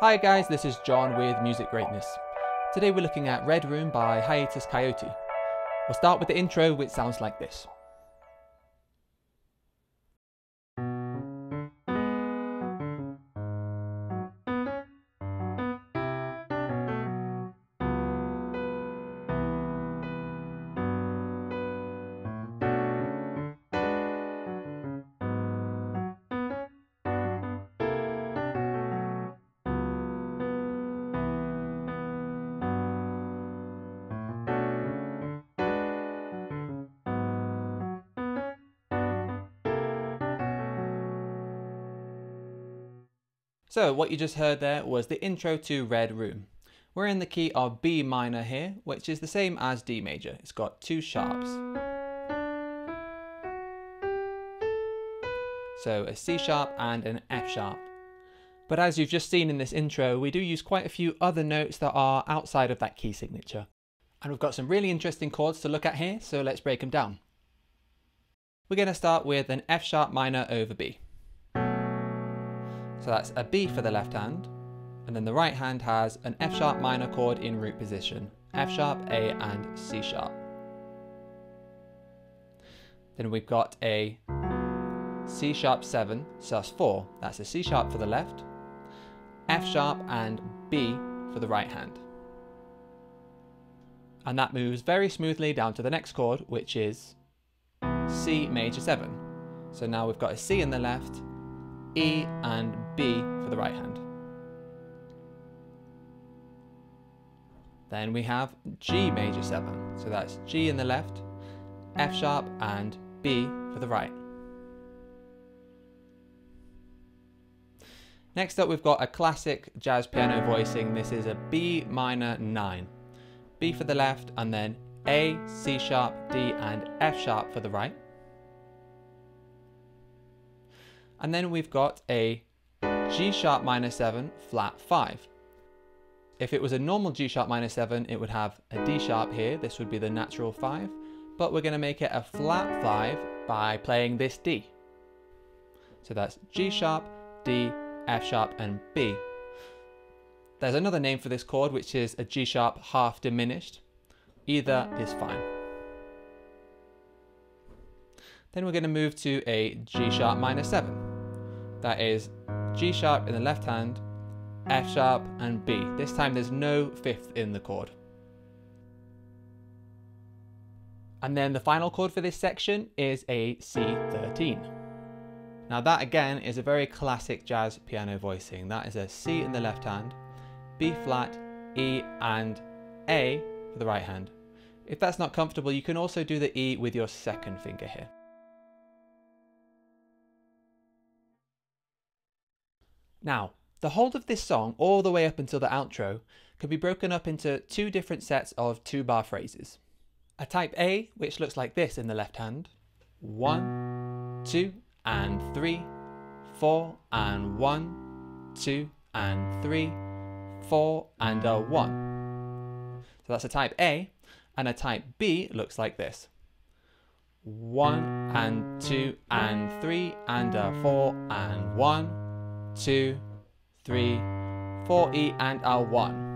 Hi guys, this is John with Music Greatness. Today we're looking at Red Room by Hiatus Kaiyote. We'll start with the intro which sounds like this. So what you just heard there was the intro to Red Room. We're in the key of B minor here, which is the same as D major. It's got two sharps. So a C sharp and an F sharp. But as you've just seen in this intro, we do use quite a few other notes that are outside of that key signature. And we've got some really interesting chords to look at here, so let's break them down. We're going to start with an F sharp minor over B. So that's a B for the left hand, and then the right hand has an F sharp minor chord in root position, F sharp, A and C sharp. Then we've got a C sharp 7 sus4, that's a C sharp for the left, F sharp and B for the right hand. And that moves very smoothly down to the next chord, which is C major 7. So now we've got a C in the left, E and B for the right hand. Then we have G major 7. So that's G in the left, F sharp and B for the right. Next up we've got a classic jazz piano voicing. This is a B minor 9. B for the left and then A, C sharp, D and F sharp for the right. And then we've got a G sharp minor 7 flat 5. If it was a normal G sharp minor 7, it would have a D sharp here. This would be the natural 5. But we're going to make it a flat 5 by playing this D. So that's G sharp, D, F sharp, and B. There's another name for this chord, which is a G sharp half diminished. Either is fine. Then we're going to move to a G sharp minor 7. That is G sharp in the left hand, F sharp and B. This time there's no fifth in the chord. And then the final chord for this section is a C13. Now that again is a very classic jazz piano voicing. That is a C in the left hand, B flat, E and A for the right hand. If that's not comfortable, you can also do the E with your second finger here. Now, the whole of this song, all the way up until the outro, can be broken up into two different sets of two bar phrases. A type A, which looks like this in the left hand, one, two, and three, four, and one, two, and three, four, and a one. So that's a type A, and a type B looks like this. One, and two, and three, and a four, and one, two, three, four E and our one.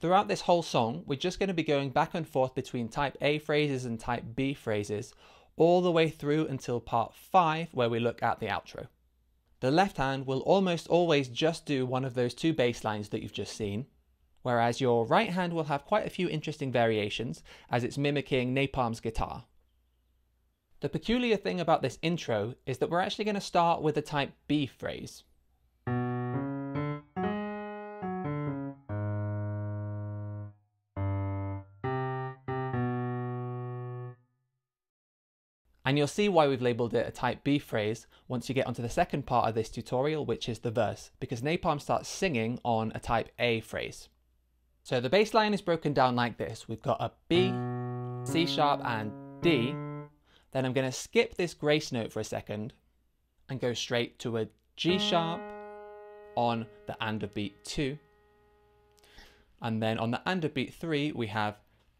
Throughout this whole song, we're just going to be going back and forth between type A phrases and type B phrases all the way through until part 5 where we look at the outro. The left hand will almost always just do one of those two bass lines that you've just seen, whereas your right hand will have quite a few interesting variations as it's mimicking Nai Palm's guitar. The peculiar thing about this intro is that we're actually going to start with a type B phrase. And you'll see why we've labelled it a type B phrase once you get onto the second part of this tutorial, which is the verse, because Nai Palm starts singing on a type A phrase. So the bass line is broken down like this. We've got a B, C sharp and D, then I'm going to skip this grace note for a second and go straight to a G sharp on the and of beat 2. And then on the and of beat 3 we have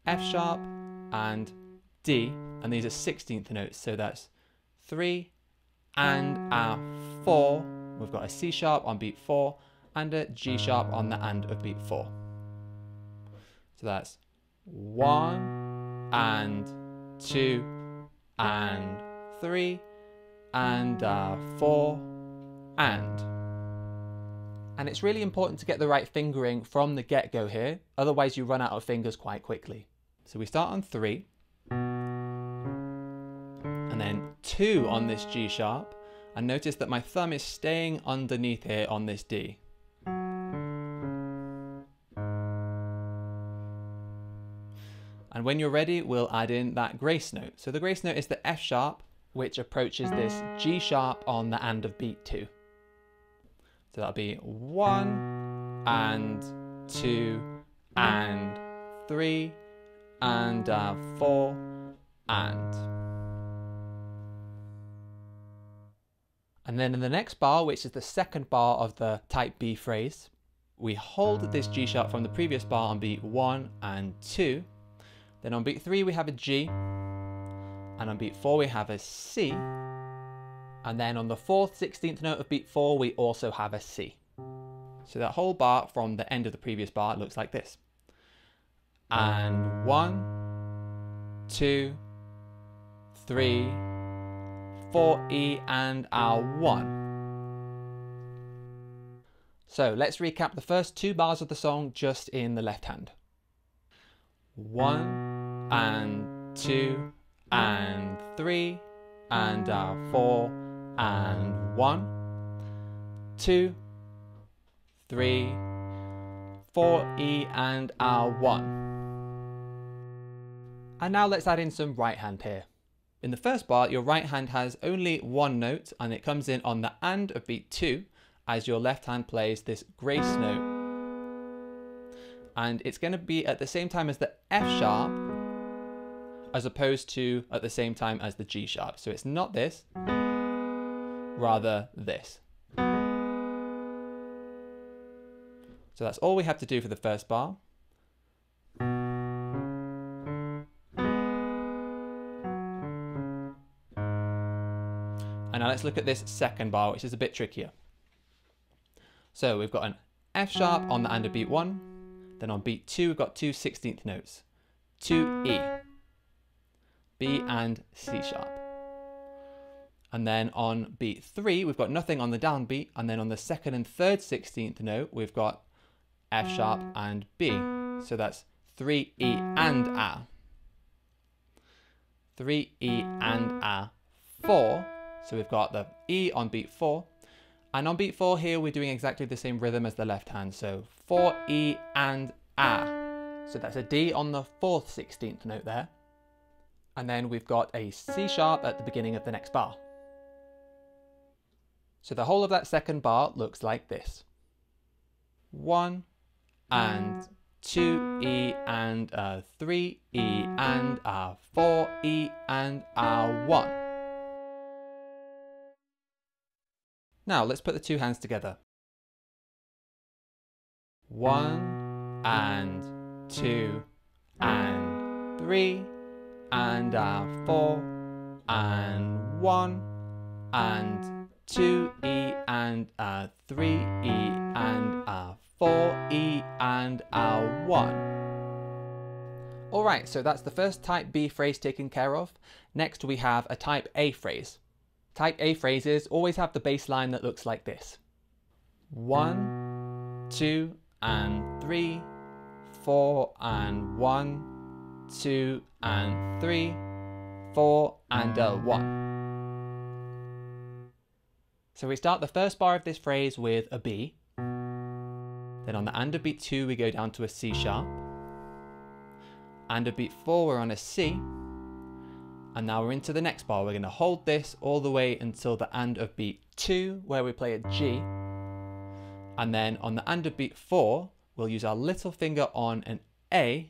F sharp and D and these are 16th notes so that's 3 and a 4 we've got a C sharp on beat four and a G sharp on the end of beat four. So that's one and two and three and uh, four and. And it's really important to get the right fingering from the get-go here, otherwise you run out of fingers quite quickly. So we start on three, and then two on this G sharp, and notice that my thumb is staying underneath here on this D. And when you're ready, we'll add in that grace note. So the grace note is the F sharp, which approaches this G sharp on the end of beat two. So that'll be one and two and three and uh, four and. And then in the next bar, which is the second bar of the type B phrase, we hold this G sharp from the previous bar on beat one and two. Then on beat three, we have a G. And on beat four, we have a C. And then on the fourth 16th note of beat four, we also have a C. So that whole bar from the end of the previous bar looks like this. And one, two, three, four E and our one. So let's recap the first two bars of the song just in the left hand. One and two and three and uh, four and one, two, three, four E and our one. And now let's add in some right hand here. In the first bar, your right hand has only one note and it comes in on the and of beat two as your left hand plays this grace note. And it's going to be at the same time as the F sharp as opposed to at the same time as the G sharp. So it's not this, rather this. So that's all we have to do for the first bar. And now let's look at this second bar, which is a bit trickier. So we've got an F sharp on the and of beat one, then on beat two, we've got two 16th notes, two E, B and C sharp. And then on beat three, we've got nothing on the downbeat. And then on the second and third 16th note, we've got F sharp and B. So that's three E and A. Three E and A, four. So we've got the E on beat four. And on beat four here, we're doing exactly the same rhythm as the left hand. So four E and A. So that's a D on the fourth 16th note there. And then we've got a C sharp at the beginning of the next bar. So the whole of that second bar looks like this. One and two E and a three E and a four E and a one. Now let's put the two hands together. One and two and three and a four and one and two E and a three E and a four E and a one. Alright, so that's the first type B phrase taken care of. Next we have a type A phrase. Type A phrases always have the bass line that looks like this. One, two, and three, four, and one, two, and three, four, and a one. So we start the first bar of this phrase with a B. Then on the and of beat two, we go down to a C sharp. And of beat four, we're on a C. And now we're into the next bar. We're going to hold this all the way until the and of beat 2, where we play a G. And then on the and of beat 4, we'll use our little finger on an A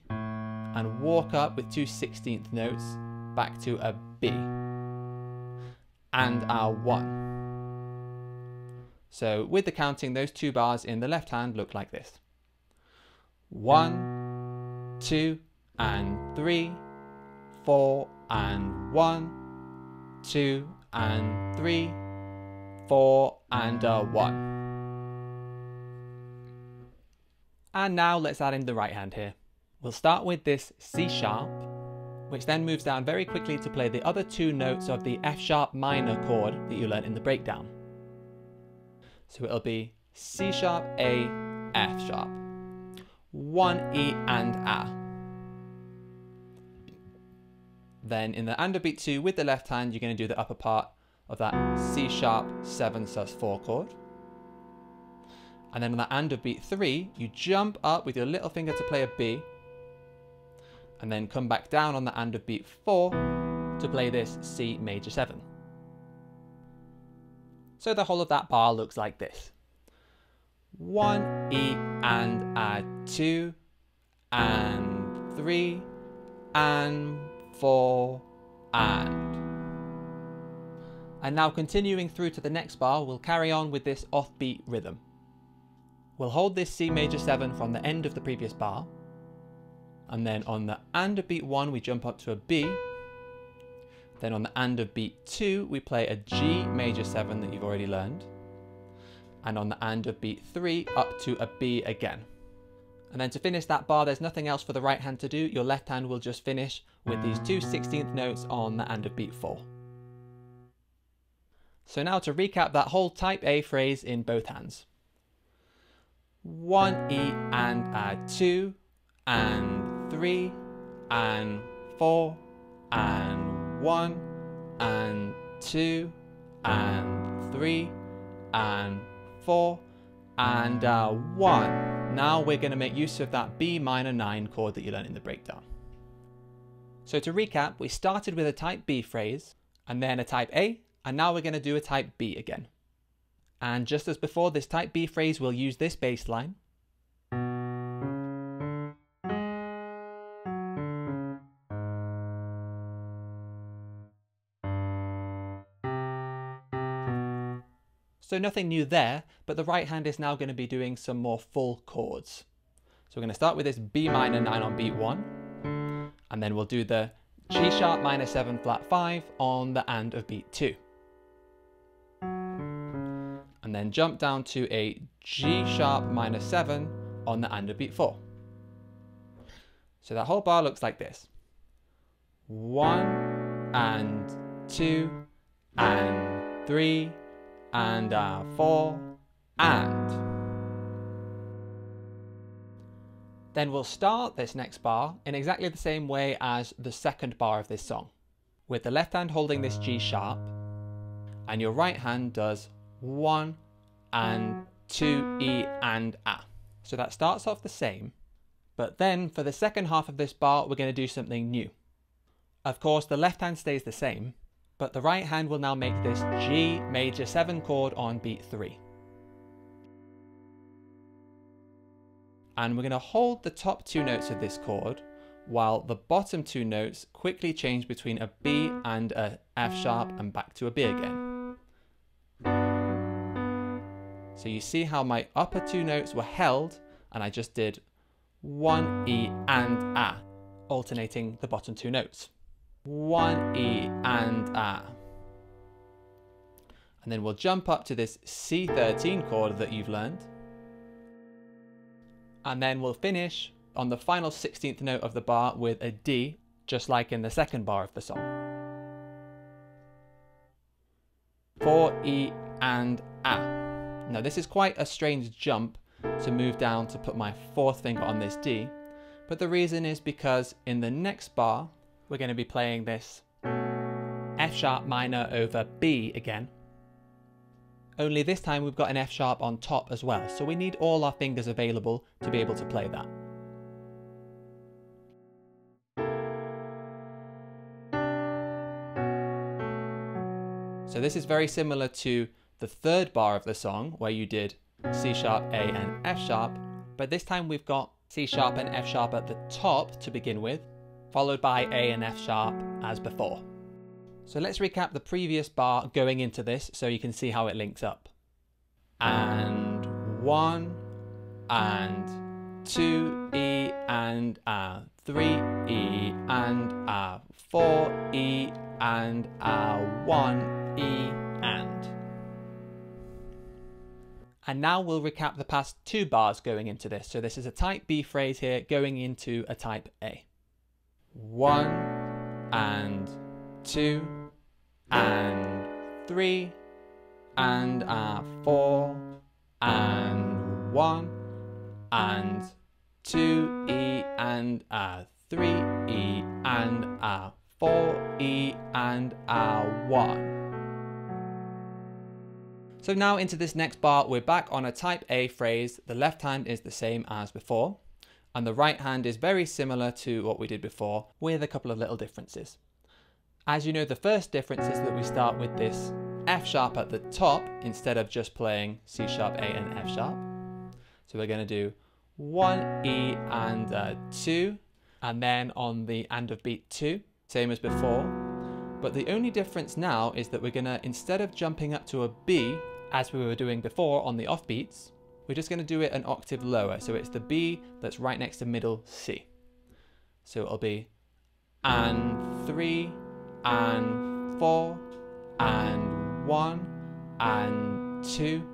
and walk up with two 16th notes back to a B. And our 1. So with the counting, those two bars in the left hand look like this. 1, 2, and 3, 4, and one, two, and three, four, and a 1. And now let's add in the right hand here. We'll start with this C sharp, which then moves down very quickly to play the other two notes of the F sharp minor chord that you learned in the breakdown. So it'll be C sharp, A, F sharp, 1 E and A. Then in the and of beat 2 with the left hand, you're going to do the upper part of that C sharp 7 sus 4 chord. And then on the and of beat 3, you jump up with your little finger to play a B. And then come back down on the and of beat 4 to play this C major 7. So the whole of that bar looks like this. 1 E and add 2 and 3 and 4 and. And now continuing through to the next bar, we'll carry on with this offbeat rhythm. We'll hold this C major 7 from the end of the previous bar, and then on the and of beat 1 we jump up to a B, then on the and of beat 2 we play a G major 7 that you've already learned, and on the and of beat 3 up to a B again. And then to finish that bar, there's nothing else for the right hand to do. Your left hand will just finish with these two 16th notes on the and of beat 4. So now to recap that whole type A phrase in both hands. 1 E and add 2 and 3 and 4 and 1 and 2 and 3 and 4 and uh, 1. Now we're going to make use of that B minor 9 chord that you learned in the breakdown. So to recap, we started with a type B phrase, and then a type A, and now we're going to do a type B again. And just as before, this type B phrase we'll use this bass line. So nothing new there, but the right hand is now going to be doing some more full chords. So we're going to start with this B minor 9 on beat 1, and then we'll do the G sharp minor 7 flat 5 on the and of beat 2. And then jump down to a G sharp minor 7 on the and of beat 4. So that whole bar looks like this. 1 and 2 and 3 and uh, four, and. Then we'll start this next bar in exactly the same way as the second bar of this song, with the left hand holding this G sharp, and your right hand does one and two E and A. So that starts off the same, but then for the second half of this bar, we're going to do something new. Of course, the left hand stays the same, but the right hand will now make this G major 7 chord on beat 3. And we're going to hold the top two notes of this chord while the bottom two notes quickly change between a B and a F sharp and back to a B again. So you see how my upper two notes were held and I just did one E and A, alternating the bottom two notes one E and A. And then we'll jump up to this C13 chord that you've learned. And then we'll finish on the final 16th note of the bar with a D, just like in the second bar of the song. 4 E and A. Now this is quite a strange jump to move down to put my fourth finger on this D, but the reason is because in the next bar, we're going to be playing this F sharp minor over B again. Only this time we've got an F sharp on top as well, so we need all our fingers available to be able to play that. So this is very similar to the third bar of the song where you did C sharp, A and F sharp, but this time we've got C sharp and F sharp at the top to begin with, followed by A and F sharp as before. So let's recap the previous bar going into this so you can see how it links up. And one, and two, E, and A, three, E, and A, four, E, and A, one, E, and. And now we'll recap the past two bars going into this. So this is a type B phrase here going into a type A. One and two and three and a four and one and two E and a three E and a four E and a one. So now into this next bar, we're back on a type A phrase. The left hand is the same as before, and the right hand is very similar to what we did before with a couple of little differences. As you know, the first difference is that we start with this F sharp at the top instead of just playing C sharp, A and F sharp. So we're going to do one E and uh, two, and then on the end of beat two, same as before. But the only difference now is that we're going to, instead of jumping up to a B, as we were doing before on the offbeats, we're just going to do it an octave lower. So it's the B that's right next to middle C. So it'll be and three and four and one and two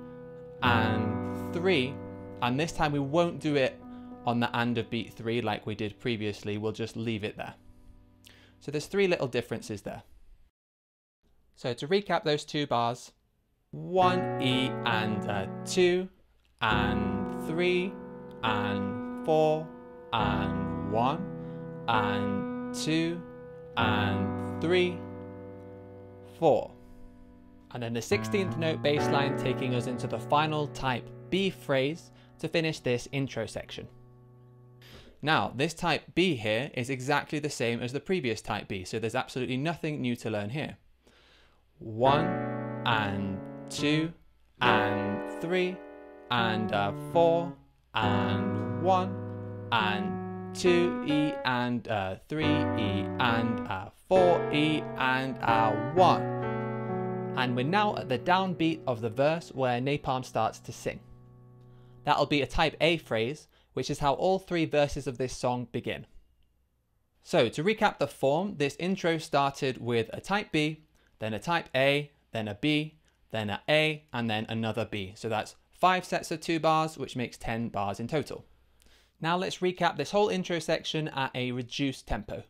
and three. And this time we won't do it on the and of beat three like we did previously. We'll just leave it there. So there's three little differences there. So to recap those two bars, one E and a two and three and four and one and two and three, four. And then the 16th note bass line taking us into the final type B phrase to finish this intro section. Now, this type B here is exactly the same as the previous type B, so there's absolutely nothing new to learn here. One and two and three and uh, four and one and two E and uh, three E and uh, four E and uh, one. And we're now at the downbeat of the verse where Nai Palm starts to sing. That'll be a type A phrase, which is how all three verses of this song begin. So to recap the form, this intro started with a type B, then a type A, then a B, then a A, and then another B. So that's five sets of two bars, which makes 10 bars in total. Now let's recap this whole intro section at a reduced tempo.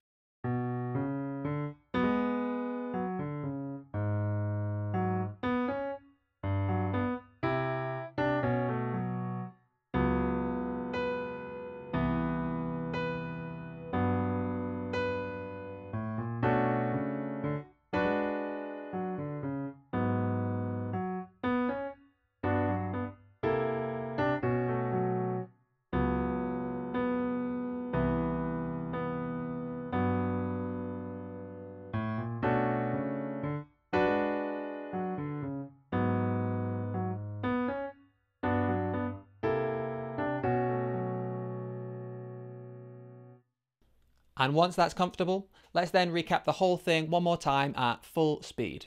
And once that's comfortable, let's then recap the whole thing one more time at full speed.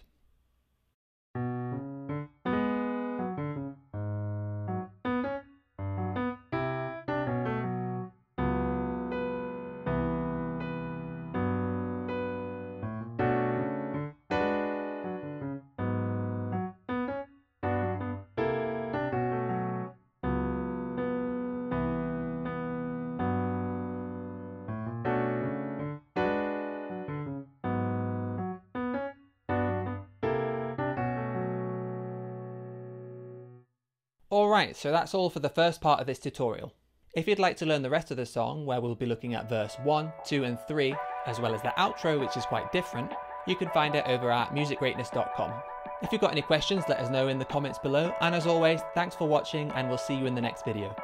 Alright, so that's all for the first part of this tutorial. If you'd like to learn the rest of the song, where we'll be looking at verse 1, 2 and 3, as well as the outro which is quite different, you can find it over at musicgreatness.com. If you've got any questions, let us know in the comments below, and as always, thanks for watching and we'll see you in the next video.